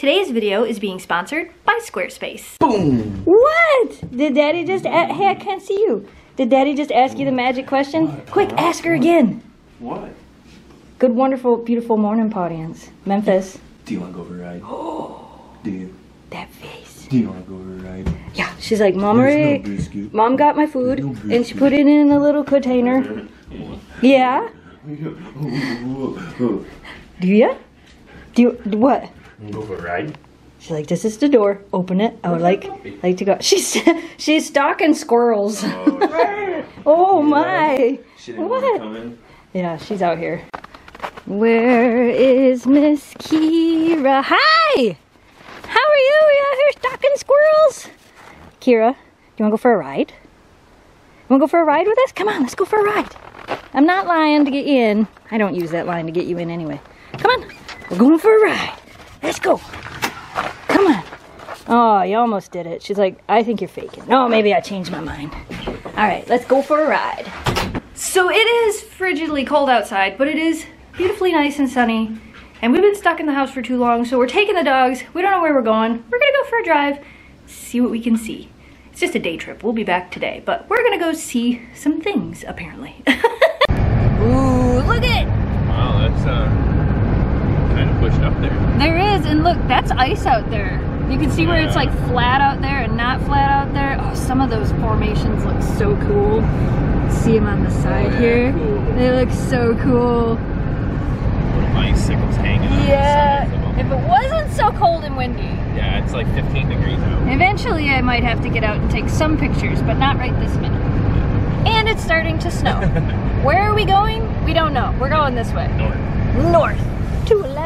Today's video is being sponsored by Squarespace. Boom! What? Did Daddy just? A- hey, I can't see you. Did Daddy just ask you the magic question? What? Quick, ask her again. What? Good, wonderful, beautiful morning, audience. Memphis. Do you want to go for a ride? Oh. Do you? That face. Do you want to go for a ride? Yeah, she's like, Mom already. no. Mom got my food, no and she put it in a little container. Yeah. Do ya? Do you, what? Mm. Go for a ride? She's like, this is the door. Open it. I would like like to go. She's she's stalking squirrels. oh, oh my! She didn't What? come in. Yeah, she's out here. Where is Miss Kira? Hi! How are you? You out here stalking squirrels? Kira, do you want to go for a ride? You want to go for a ride with us? Come on, let's go for a ride. I'm not lying to get you in. I don't use that line to get you in anyway. Come on, we're going for a ride. Let's go. Come on. Oh, you almost did it. She's like, I think you're faking. No, maybe I changed my mind. All right, let's go for a ride. So it is frigidly cold outside, but it is beautifully nice and sunny. And we've been stuck in the house for too long, so we're taking the dogs. We don't know where we're going. We're gonna go for a drive, see what we can see. It's just a day trip. We'll be back today, but we're gonna go see some things, apparently. Ooh, look at Wow, that's uh, kind there. There is, and look, that's ice out there. You can see where it's like flat out there and not flat out there. Oh, some of those formations look so cool. See them on the oh, side yeah, here. cool. They look so cool. Icicles hanging on Yeah, if it wasn't so cold and windy. Yeah, it's like 15 degrees out. Eventually, I might have to get out and take some pictures, but not right this minute. And it's starting to snow. Where are we going? We don't know. We're going this way. North. north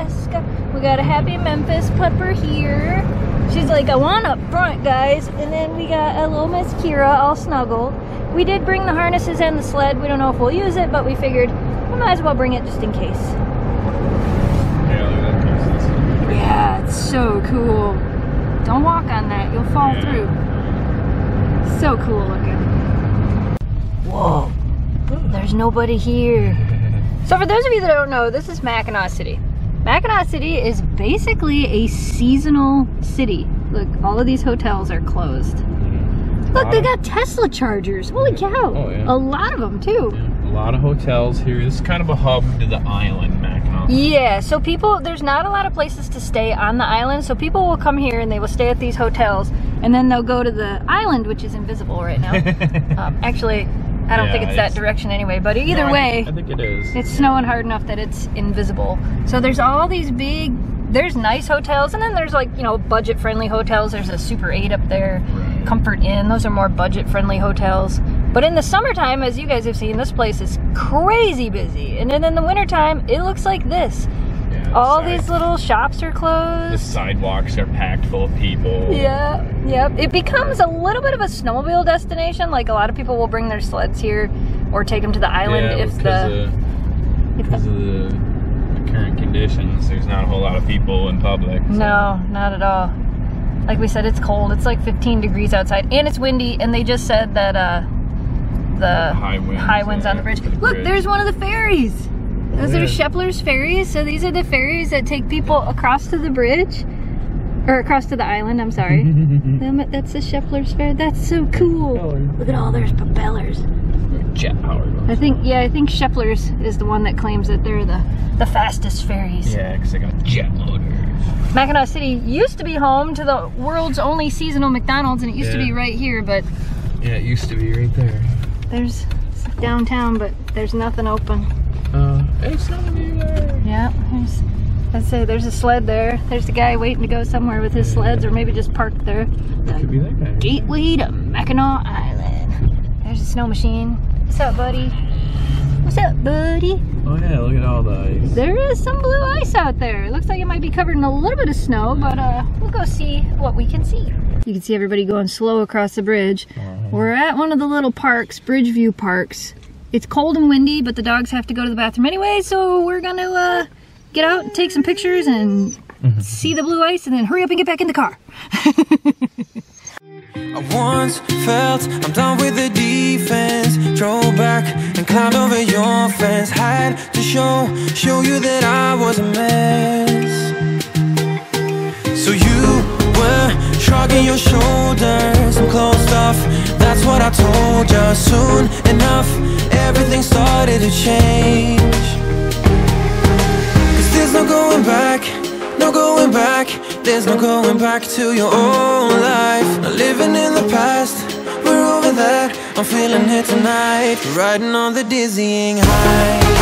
to Alaska. We got a happy Memphis pupper here. She's like, I want up front, guys. And then we got a little Miss Kira all snuggled. We did bring the harnesses and the sled. We don't know if we'll use it, but we figured we might as well bring it just in case. Yeah, look at that coast. Yeah, it's so cool. Don't walk on that, you'll fall Yeah. through. So cool looking. Whoa, there's nobody here. So for those of you that don't know, this is Mackinaw City. Mackinaw City is basically a seasonal city. Look, all of these hotels are closed. Look, they got Tesla chargers. Holy cow. Oh, yeah. A lot of them too. A lot of hotels here. This is kind of a hub to the island, Mackinac. Yeah, so people, there's not a lot of places to stay on the island, so people will come here and they will stay at these hotels, and then they'll go to the island, which is invisible right now. um, actually, I don't Yeah, think it's that direction anyway, but either No, I way, think- I think it is. it's snowing hard enough that it's invisible. So there's all these big, there's nice hotels, and then there's like, you know, budget friendly hotels. There's a Super 8 up there, Right. Comfort Inn, those are more budget friendly hotels. But in the summertime, as you guys have seen, this place is crazy busy. And then in the wintertime, it looks like this. Yeah, the All side- these little shops are closed. The sidewalks are packed full of people. Yeah, yep. It becomes a little bit of a snowmobile destination. Like a lot of people will bring their sleds here or take them to the island Yeah, if the of, because the of the, the current conditions. There's not a whole lot of people in public. so- No, not at all. Like we said, it's cold. It's like 15 degrees outside, and it's windy. And they just said that uh, the High winds, high winds on the bridge. the Look, bridge. there's one of the ferries. Those Yeah. are Shepler's ferries. So these are the ferries that take people across to the bridge, or across to the island. I'm sorry. That's the Shepler's ferry. That's so cool. Oh, Look at all those propellers. Jet powered. I think yeah, I think Shepler's is the one that claims that they're the the fastest ferries. Yeah, because they got jet motors. Mackinaw City used to be home to the world's only seasonal McDonald's, and it used to be right here, but Yeah, it used to be right there. there's downtown, but there's nothing open. It's there. Yeah, there's. I'd say there's a sled there. There's the guy waiting to go somewhere with his sleds, or maybe just parked there. Could be that guy. Gateway to Mackinac Island. There's a snow machine. What's up, buddy? What's up, buddy? Oh yeah, look at all the ice. There is some blue ice out there. It looks like it might be covered in a little bit of snow, but uh, we'll go see what we can see. You can see everybody going slow across the bridge. We're at one of the little parks, Bridgeview Parks. It's cold and windy, but the dogs have to go to the bathroom anyway, so we're gonna uh, get out and take some pictures and see the blue ice and then hurry up and get back in the car. I once felt I'm done with the defense. Drove back and climbed over your fence. Had to show, show you that I was a mess. So you were shrugging your shoulders. I told you. Soon enough, everything started to change. Cause there's no going back, no going back. There's no going back to your old life. Not living in the past, we're over that. I'm feeling it tonight, riding on the dizzying heights.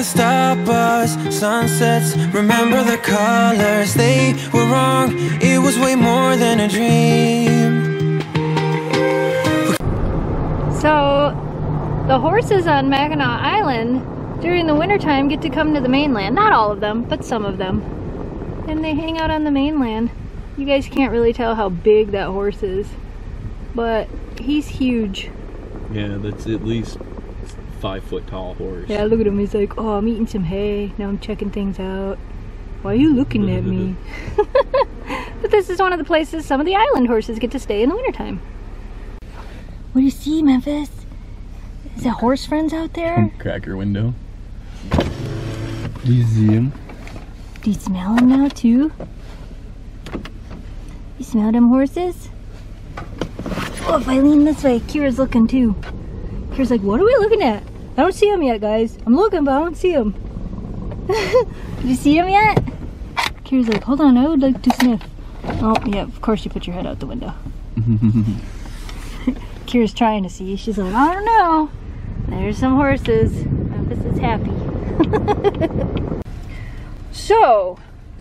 Could stop us. Sunsets, remember the colors, they were wrong. It was way more than a dream. So, the horses on Mackinac Island during the wintertime get to come to the mainland. Not all of them, but some of them. And they hang out on the mainland. You guys can't really tell how big that horse is, but he's huge. Yeah, that's at least five foot tall horse. Yeah, look at him. He's like, oh, I'm eating some hay. Now I'm checking things out. Why are you looking at me? but this is one of the places some of the island horses get to stay in the wintertime. What do you see, Memphis? Is that horse friends out there? Crack your window. Do you see him? Do you smell him now too? You smell them horses? Oh, if I lean this way, Kira's looking too. Kira's like, what are we looking at? I don't see them yet, guys. I'm looking, but I don't see them. Did you see them yet? Kira's like, hold on, I would like to sniff. Oh, yeah, of course you put your head out the window. Kira's trying to see. She's like, I don't know. There's some horses. Memphis is happy. So,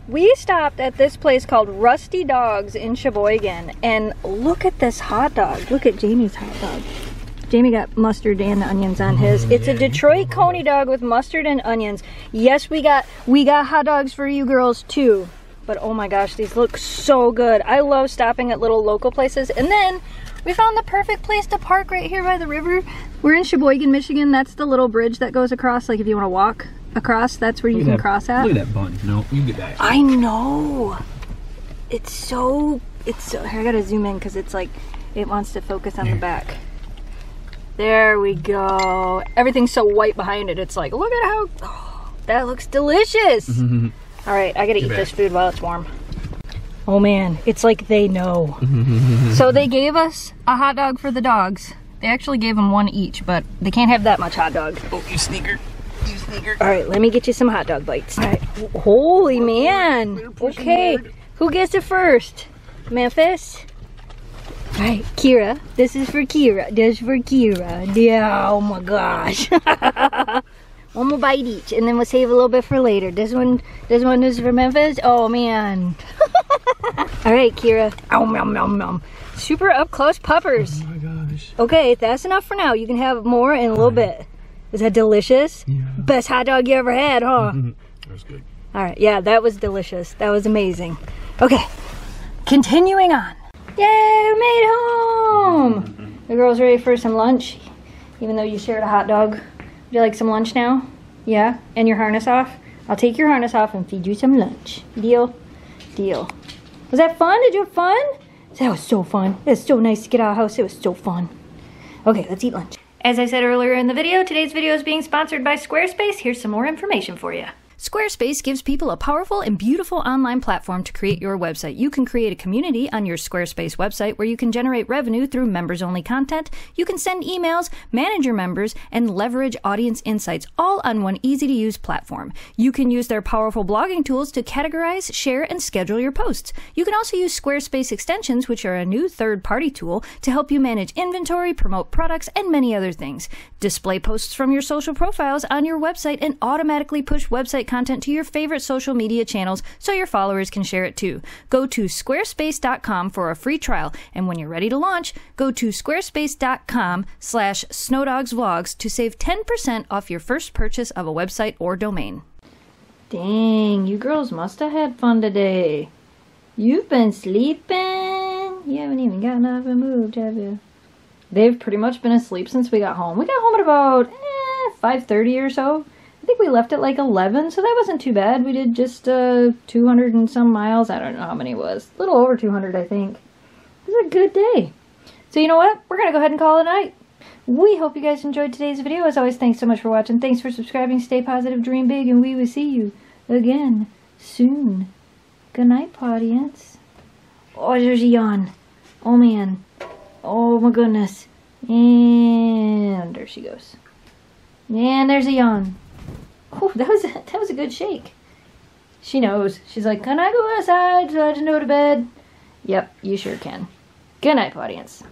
we stopped at this place called Rusty Dogs in Cheboygan, and look at this hot dog. Look at Jamie's hot dog. Jamie got mustard and onions on his. Mm, it's a Detroit Coney dog with mustard and onions. Yes, we got we got hot dogs for you girls too. But oh my gosh, these look so good. I love stopping at little local places. And then we found the perfect place to park right here by the river. We're in Cheboygan, Michigan. That's the little bridge that goes across. Like if you want to walk across, that's where you can cross at. Look at that bun. No, you get that. I know. It's so. It's so. Here, I gotta zoom in because it's like it wants to focus on the back. There we go. Everything's so white behind it. It's like, look at how. Oh, that looks delicious. Mm-hmm. All right, I gotta eat back. this food while it's warm. Oh man, it's like they know. Mm-hmm. so they gave us a hot dog for the dogs. They actually gave them one each, but they can't have that much hot dog. Oh, you sneaker. You sneaker. All right, let me get you some hot dog bites. Right. Holy man. Okay, who gets it first? Memphis? All right, Kira. This is for Kira. This is for Kira. Yeah, oh my gosh. one more bite each, and then we'll save a little bit for later. This one, this one is for Memphis. Oh man. All right, Kira. Oh, nom, nom, nom. Super up close puppers. Oh my gosh. Okay, that's enough for now. You can have more in a little bit. Is that delicious? Yeah. Best hot dog you ever had, huh? That was good. All right, yeah, that was delicious. That was amazing. Okay, continuing on. Yay, we made home! The girls ready for some lunch, even though you shared a hot dog. Would you like some lunch now? Yeah? And your harness off? I'll take your harness off and feed you some lunch. Deal? Deal. Was that fun? Did you have fun? That was so fun. It was so nice to get out of the house. It was so fun. Okay, let's eat lunch. As I said earlier in the video, today's video is being sponsored by Squarespace. Here's some more information for you. Squarespace gives people a powerful and beautiful online platform to create your website. You can create a community on your Squarespace website where you can generate revenue through members only content. You can send emails, manage your members, and leverage audience insights all on one easy to use platform. You can use their powerful blogging tools to categorize, share, and schedule your posts. You can also use Squarespace extensions, which are a new third party tool to help you manage inventory, promote products, and many other things. Display posts from your social profiles on your website and automatically push website content to your favorite social media channels so your followers can share it too. Go to squarespace.com for a free trial, and when you're ready to launch, go to squarespace.com slash snowdogsvlogs to save 10% off your first purchase of a website or domain. Dang, you girls must have had fun today. You've been sleeping. You haven't even gotten up and moved, have you? They've pretty much been asleep since we got home. We got home at about eh, 5.30 or so. I think we left at like 11, so that wasn't too bad. We did just uh, 200 and some miles. I don't know how many it was. A little over 200, I think. It was a good day. So you know what? We're going to go ahead and call it a night. We hope you guys enjoyed today's video. As always, thanks so much for watching. Thanks for subscribing. Stay positive, dream big, and we will see you again soon. Good night, audience. Oh, there's a yawn. Oh, man. Oh, my goodness. And there she goes. And there's a yawn. Oh, that was a, that was a good shake. She knows. She's like, can I go outside so I can go to bed? Yep, you sure can. Good night, audience.